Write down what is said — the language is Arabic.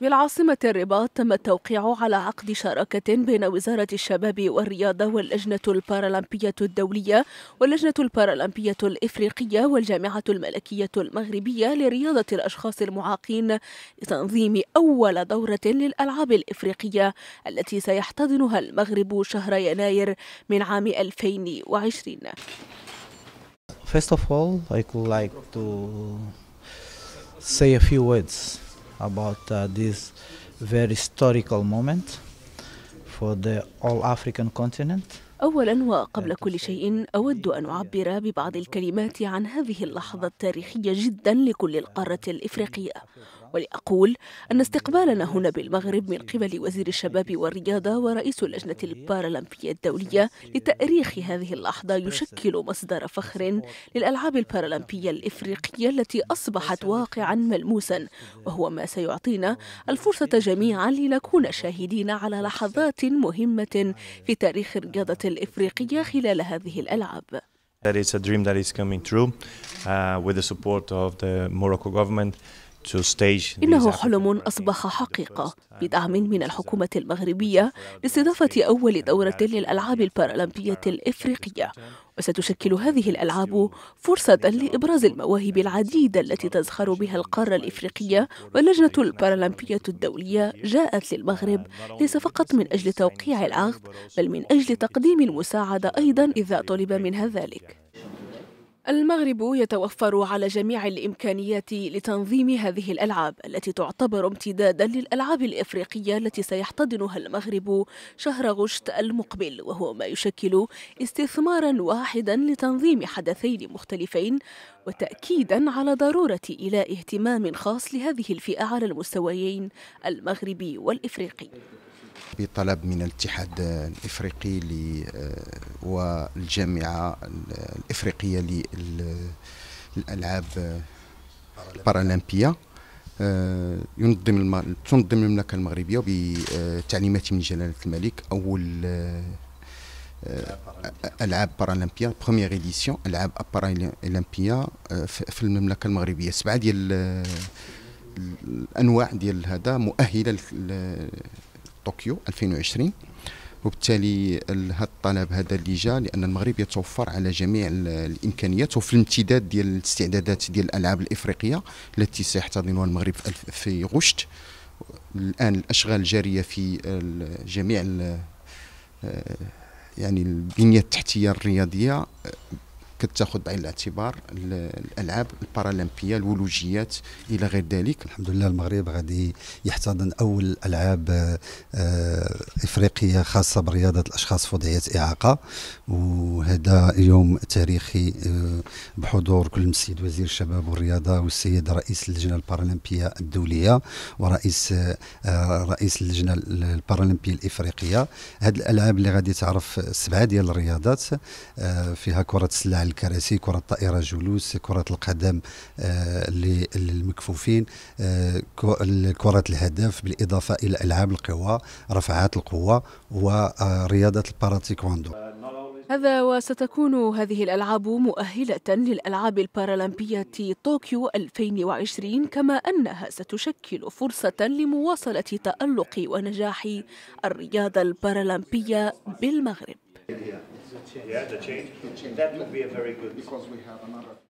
بالعاصمة الرباط تم التوقيع على عقد شراكة بين وزارة الشباب والرياضة واللجنة البارالمبية الدولية واللجنة البارالمبية الإفريقية والجامعة الملكية المغربية لرياضة الأشخاص المعاقين لتنظيم أول دورة للألعاب الإفريقية التي سيحتضنها المغرب شهر يناير من عام 2020 First of all, I would like to say a few words about uh, this very historical moment for the all African continent. أولا وقبل كل شيء أود أن أعبر ببعض الكلمات عن هذه اللحظة التاريخية جدا لكل القارة الإفريقية. ولأقول أن استقبالنا هنا بالمغرب من قبل وزير الشباب والرياضة ورئيس اللجنة البارالمبية الدولية لتأريخ هذه اللحظة يشكل مصدر فخر للألعاب البارالمبية الإفريقية التي أصبحت واقعا ملموسا وهو ما سيعطينا الفرصة جميعا لنكون شاهدين على لحظات مهمة في تاريخ الرياضة الإفريقية خلال هذه الألعاب. That is a dream that is coming true uh, with the support of the Morocco government. إنه حلم أصبح حقيقة بدعم من الحكومة المغربية لاستضافة أول دورة للألعاب البارالمبية الإفريقية. وستشكل هذه الألعاب فرصة لإبراز المواهب العديدة التي تزخر بها القارة الإفريقية واللجنة البارالمبية الدولية جاءت للمغرب ليس فقط من أجل توقيع العقد بل من أجل تقديم المساعدة أيضا إذا طلب منها ذلك. المغرب يتوفر على جميع الإمكانيات لتنظيم هذه الألعاب التي تعتبر امتدادا للألعاب الإفريقية التي سيحتضنها المغرب شهر غشت المقبل وهو ما يشكل استثمارا واحدا لتنظيم حدثين مختلفين وتأكيدا على ضرورة إيلاء اهتمام خاص لهذه الفئة على المستويين المغربي والإفريقي. بطلب من الاتحاد الإفريقي والجامعة الإفريقية للألعاب البارالمبيه ينظم تنظم المملكة المغربية بتعليمات من جلالة الملك. أول ألعاب بارالمبيا première édition ألعاب بارالمبيا في المملكة المغربية. سبعة ديال الأنواع ديال هذا مؤهلة طوكيو 2020 وبالتالي هذا الطلب هذا اللي جاء لأن المغرب يتوفر على جميع الإمكانيات وفي الامتداد ديال الاستعدادات ديال الألعاب الإفريقية التي سيحتضنها المغرب في غشت. الآن الأشغال جاريه في جميع يعني البنية التحتية الرياضية كتاخذ بعين الاعتبار الألعاب البارالمبية الولوجيات إلى غير ذلك. الحمد لله المغرب غادي يحتضن أول ألعاب آه، إفريقية خاصة برياضة الأشخاص فضيات إعاقة. وهذا يوم تاريخي آه، بحضور كل السيد وزير الشباب والرياضة والسيد رئيس اللجنة البارالمبية الدولية ورئيس آه، رئيس اللجنة البارالمبية الإفريقية. هذه الألعاب اللي غادي تعرف سبعة ديال الرياضات فيها كرة السلة الكراسي كرة الطائرة جلوس كرة القدم آه، للمكفوفين آه، كرة الهدف بالإضافة إلى ألعاب القوى رفعات القوة ورياضة الباراتيكواندو هذا وستكون هذه الألعاب مؤهلة للألعاب البارالمبية طوكيو 2020 كما أنها ستشكل فرصة لمواصلة تألق ونجاح الرياضة البارالمبية بالمغرب. Yeah, the change. That would be a very good. Because we have another.